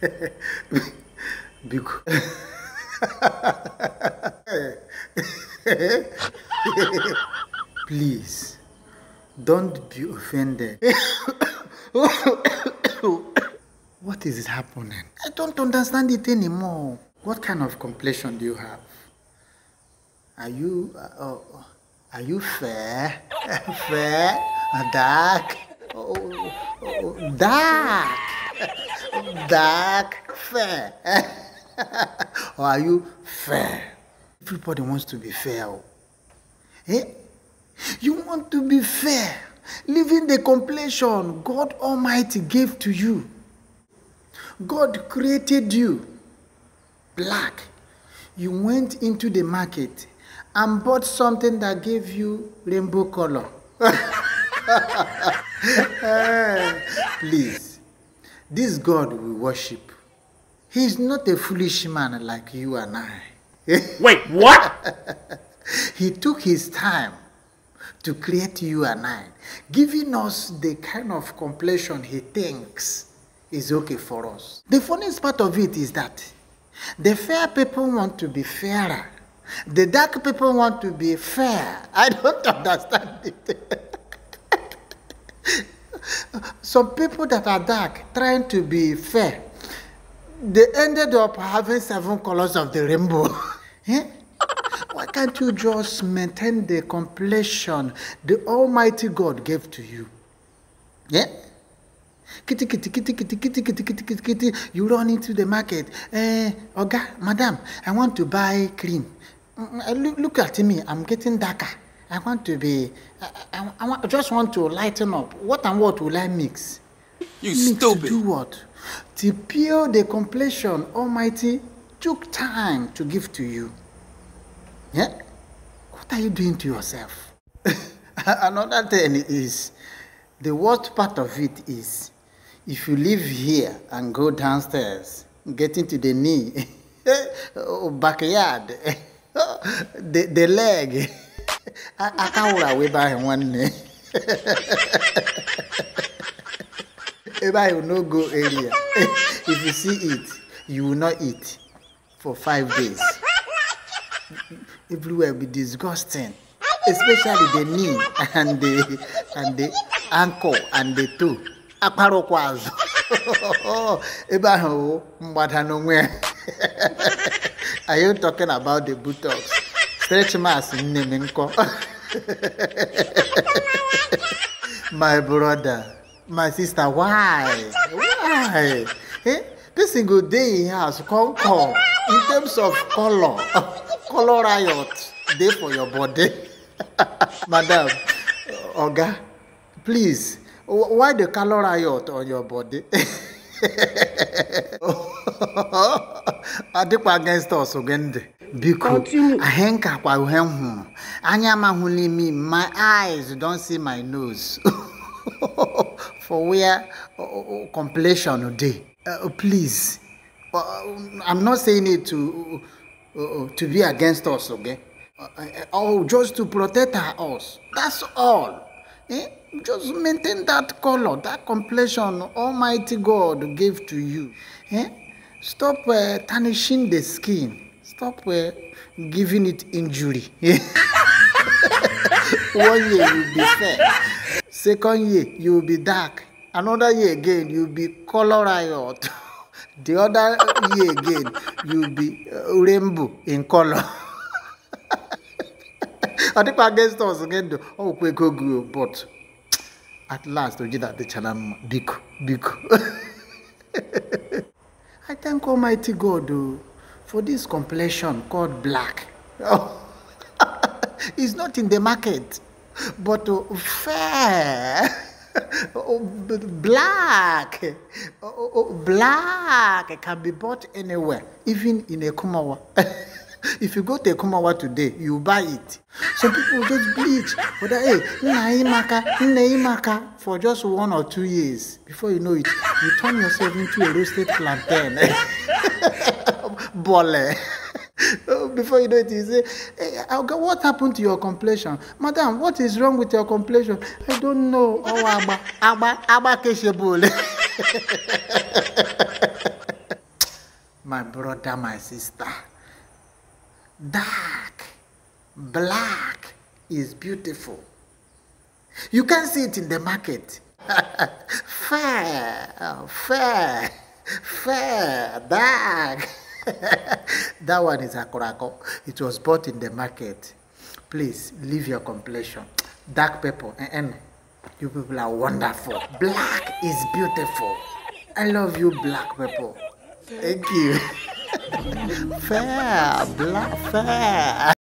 Please, don't be offended. what is happening? I don't understand it anymore. What kind of complexion do you have? Are you, uh, oh, are you fair? fair? Uh, dark? Oh, oh, dark? Dark? Fair? or are you fair? Everybody wants to be fair. oh. Eh? You want to be fair, living the complexion God Almighty gave to you. God created you black. You went into the market and bought something that gave you rainbow color. Eh, Please, this God we worship, He is not a foolish man like you and I. Wait, what? He took his time to create you and I, giving us the kind of complexion he thinks is okay for us. The funniest part of it is that the fair people want to be fairer. The dark people want to be fair. I don't understand it. Some people that are dark trying to be fair, they ended up having seven colors of the rainbow. Eh? Why can't you just maintain the complexion the Almighty God gave to you? Yeah? Kitty, kitty, kitty, kitty, kitty, kitty, kitty, kitty, kitty. You run into the market. Eh, Oga, madam, I want to buy cream. Mm, mm, Look, look at me. I'm getting darker. I want to be. I, I, I, want, I just want to lighten up. What and what will I mix? You Mix To stupid. do what? To pure the complexion Almighty took time to give to you. Yeah? What are you doing to yourself? Another thing is, the worst part of it is, if you live here and go downstairs, get into the knee, oh, backyard, the, the leg, akawura wey by one knee. Ebe you no go area. If you see it, you will not eat for five days. Everywhere be disgusting, especially the knee and the and the ankle and the toe. Akparụkwa azụ. Ebe ahụ wụ mgbada n'onwe ya. Are you talking about the buttocks? Stretch marks nne m nkọ. My brother my sister why? Why? Eh? Person go dey im house come come in terms of colour colour riot dey for your body. Madam oga please wh- why the colour riot on your body? Adịkwa against us ogende biko ahụ nkakwa uhe m hụrụ anya m ahụla imi my eyes don see my nose. For where uh, uh, complexion dey. Uh, please. Uh, i'm not saying it to uh, uh, to be against us okay? Uh, uh, oh just to protect us. That's all. Eh? just maintain that color that complexion almighty god gave to you. Eh? stop uh, tarnishing the skin stop uh, giving it injury. One year you be fair. Second year you be dark. Another year again you be color riot. The other year again you be uh, rainbow in color. Ọ dịkwa against us again though. Ọ wụkwa ego gị o, but at last ojida adịchara mma biko biko. I thank Almighty God oh, for this complexion called black. it's not in the market, but oh, fair. Oh, black, oh, oh, black can be bought anywhere, even in a Kumawa. if you go to a Kumawa today, you buy it. Some people just bleach. But hey, nna imaka, nna imaka for just one or two years. Before you know it, you turn yourself into a roasted plantain. Bole. Oh, before you know it, you say, hey, Oga, what happened to your complexion? Madam, what is wrong with your complexion? I don't know. Oh, Agba, Agba, Agba Keshebule. My brother, my sister. Dark, black is beautiful. You can see it in the market. fair, fair, fair, dark. that one is a akorako. It was bought in the market. Please leave your complexion. Dark purple. Eh, eh, and you people are wonderful. Black is beautiful. I love you, black people. Thank you. fair, black, fair.